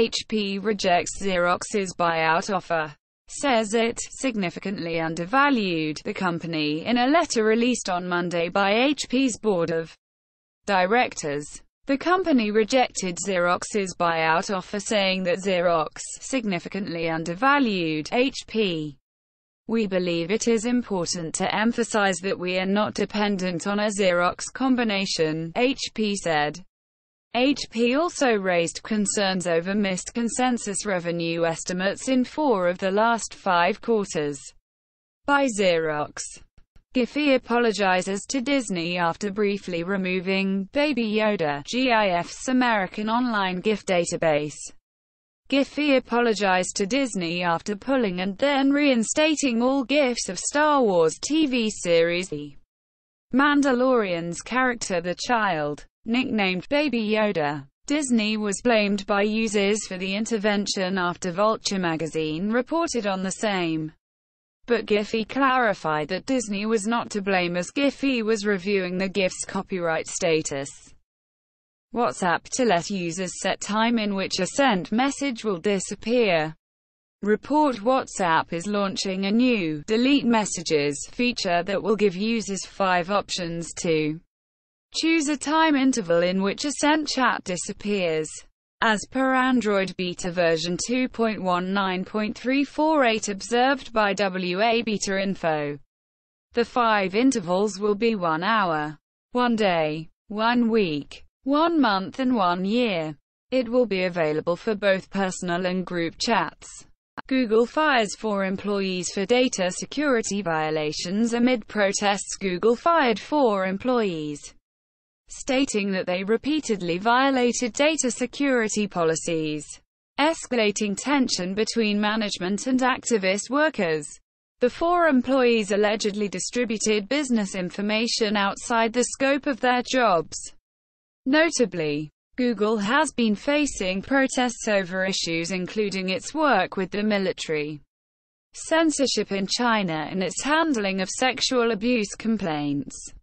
HP rejects Xerox's buyout offer. Says it significantly undervalued the company in a letter released on Monday by HP's board of directors. The company rejected Xerox's buyout offer saying that Xerox significantly undervalued HP. We believe it is important to emphasize that we are not dependent on a Xerox combination, HP said. HP also raised concerns over missed consensus revenue estimates in four of the last five quarters by Xerox. Giphy apologizes to Disney after briefly removing Baby Yoda, GIF's American online GIF database. Giphy apologized to Disney after pulling and then reinstating all GIFs of Star Wars TV series The Mandalorian's character The Child, nicknamed Baby Yoda. Disney was blamed by users for the intervention after Vulture magazine reported on the same. But Giphy clarified that Disney was not to blame as Giphy was reviewing the GIF's copyright status. WhatsApp to let users set time in which a sent message will disappear. Report WhatsApp is launching a new delete messages feature that will give users five options to choose a time interval in which a sent chat disappears. As per Android Beta version 2.19.348 observed by WA Beta Info, the five intervals will be one hour, one day, one week, one month and one year. It will be available for both personal and group chats. Google fires four employees for data security violations amid protests Google fired four employees, stating that they repeatedly violated data security policies, escalating tension between management and activist workers. The four employees allegedly distributed business information outside the scope of their jobs. Notably, Google has been facing protests over issues including its work with the military, censorship in China and its handling of sexual abuse complaints.